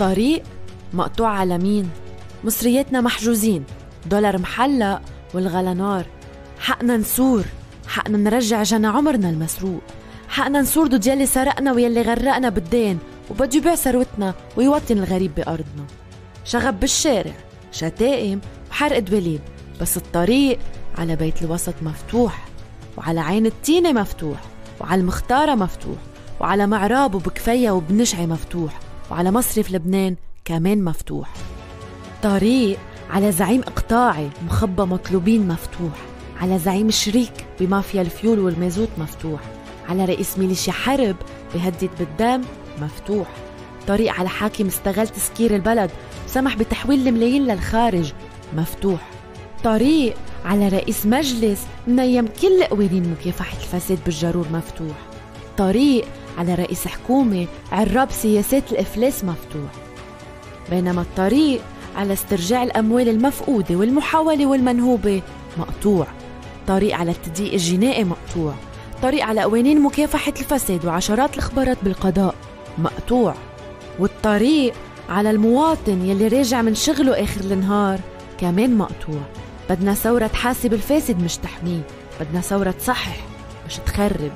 الطريق مقطوع على مين؟ مصرياتنا محجوزين. دولار محلق والغلا نار. حقنا نسور. حقنا نرجع جنى عمرنا المسروق. حقنا نسور ضد يلي سرقنا ويلي غرقنا بالدين وبده يبيع ثروتنا ويوطن الغريب بأرضنا. شغب بالشارع شتائم وحرق دبليب بس الطريق على بيت الوسط مفتوح وعلى عين التينة مفتوح وعلى المختارة مفتوح وعلى معراب وبكفية وبنشعي مفتوح. وعلى مصرف لبنان كمان مفتوح. طريق على زعيم إقطاعي مخبى مطلوبين مفتوح. على زعيم شريك بمافيا الفيول والمازوت مفتوح. على رئيس ميليشيا حرب بهدد بالدم مفتوح. طريق على حاكم استغل تسكير البلد وسمح بتحويل الملايين للخارج مفتوح. طريق على رئيس مجلس منيم كل قوانين مكافحة الفساد بالجرور مفتوح. طريق على رئيس حكومة عراب سياسات الإفلاس مفتوح. بينما الطريق على استرجاع الأموال المفقودة والمحاولة والمنهوبة مقطوع. طريق على التضييق الجنائي مقطوع. طريق على قوانين مكافحة الفساد وعشرات الخبرات بالقضاء مقطوع. والطريق على المواطن يلي راجع من شغله آخر النهار كمان مقطوع. بدنا ثورة تحاسب الفاسد مش تحميه. بدنا ثورة تصحح مش تخرب.